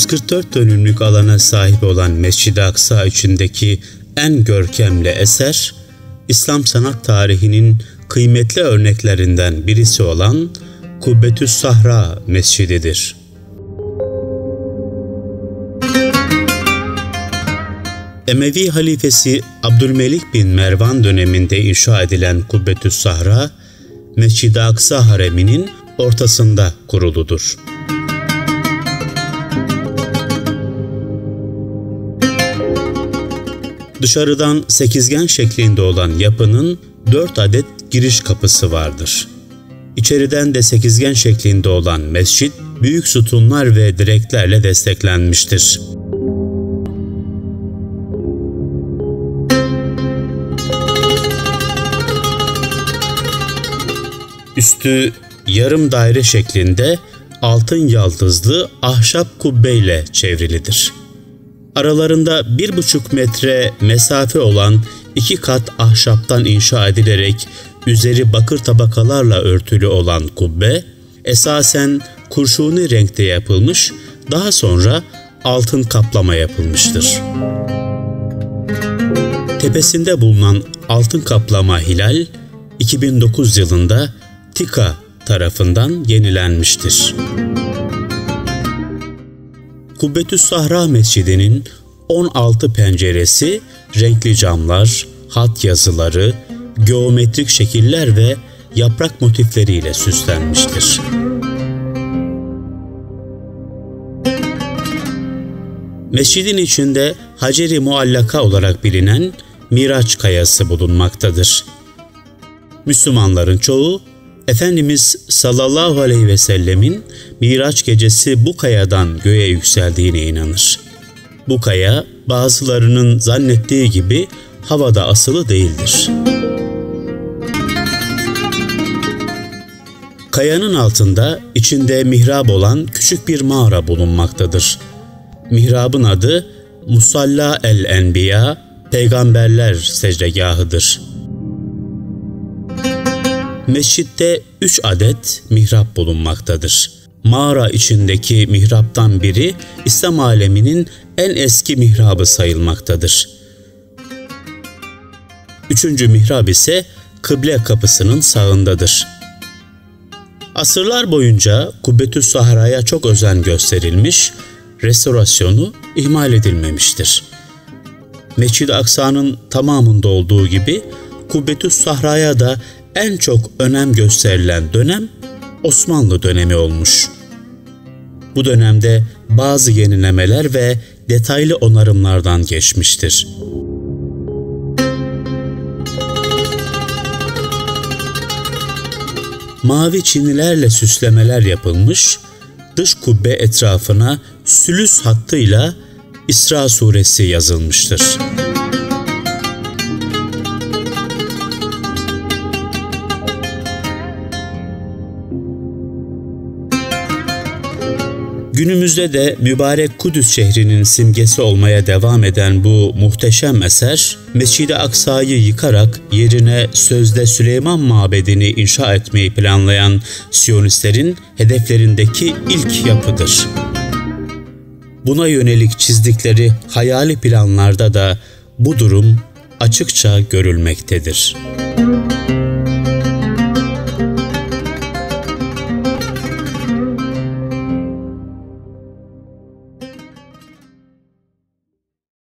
144 dönümlük alana sahip olan Mescid-i Aksa içindeki en görkemli eser, İslam sanat tarihinin kıymetli örneklerinden birisi olan Kubbetüs Sahra Mescididir. Emevi halifesi Abdülmelik bin Mervan döneminde inşa edilen Kubbetüs Sahra, Mescid-i Aksa hareminin ortasında kuruludur. Dışarıdan sekizgen şeklinde olan yapının dört adet giriş kapısı vardır. İçeriden de sekizgen şeklinde olan mescit büyük sütunlar ve direklerle desteklenmiştir. Üstü yarım daire şeklinde altın yaldızlı ahşap kubbeyle çevrilidir. Aralarında bir buçuk metre mesafe olan iki kat ahşaptan inşa edilerek üzeri bakır tabakalarla örtülü olan kubbe, esasen kurşuni renkte yapılmış, daha sonra altın kaplama yapılmıştır. Tepesinde bulunan altın kaplama hilal, 2009 yılında TİKA tarafından yenilenmiştir. Kubbetüs Sahra Mescidi'nin 16 penceresi renkli camlar, hat yazıları, geometrik şekiller ve yaprak motifleriyle süslenmiştir. Mescidin içinde Haceri Muallaka olarak bilinen Miraç Kayası bulunmaktadır. Müslümanların çoğu Efendimiz sallallahu aleyhi ve sellemin Miraç gecesi bu kayadan göğe yükseldiğine inanır. Bu kaya bazılarının zannettiği gibi havada asılı değildir. Kayanın altında içinde mihrab olan küçük bir mağara bulunmaktadır. Mihrabın adı Musalla el-Enbiya, Peygamberler secdegahıdır. Mescitte üç adet mihrap bulunmaktadır. Mağara içindeki mihraptan biri İslam aleminin en eski mihrabı sayılmaktadır. Üçüncü mihrab ise kıble kapısının sağındadır. Asırlar boyunca Kubbetüs Sahra'ya çok özen gösterilmiş, restorasyonu ihmal edilmemiştir. Mescid-i Aksa'nın tamamında olduğu gibi Kubbetüs Sahra'ya da en çok önem gösterilen dönem Osmanlı dönemi olmuş. Bu dönemde bazı yenilemeler ve detaylı onarımlardan geçmiştir. Mavi çinilerle süslemeler yapılmış, dış kubbe etrafına sülüs hattıyla İsra suresi yazılmıştır. Günümüzde de mübarek Kudüs şehrinin simgesi olmaya devam eden bu muhteşem eser, Mescid-i Aksa'yı yıkarak yerine sözde Süleyman Mabedi'ni inşa etmeyi planlayan Siyonistlerin hedeflerindeki ilk yapıdır. Buna yönelik çizdikleri hayali planlarda da bu durum açıkça görülmektedir. Müzik